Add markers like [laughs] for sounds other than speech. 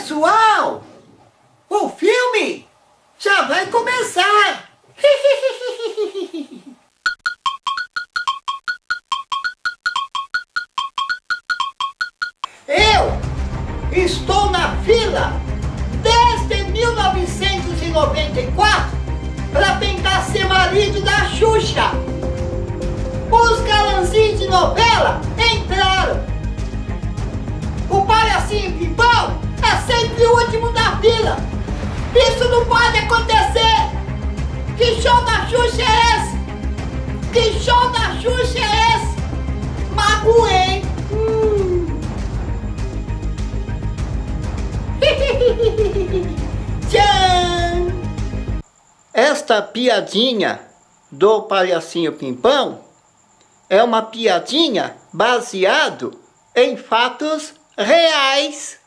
Pessoal, o filme já vai começar. [laughs] Eu estou na fila desde 1994 para tentar ser marido da Xuxa. Os galãzinhos de novela Que show da Xuxa é esse? Que show da Xuxa é esse? Magoei. Hum. [laughs] Esta piadinha do palhacinho pimpão é uma piadinha baseado em fatos reais.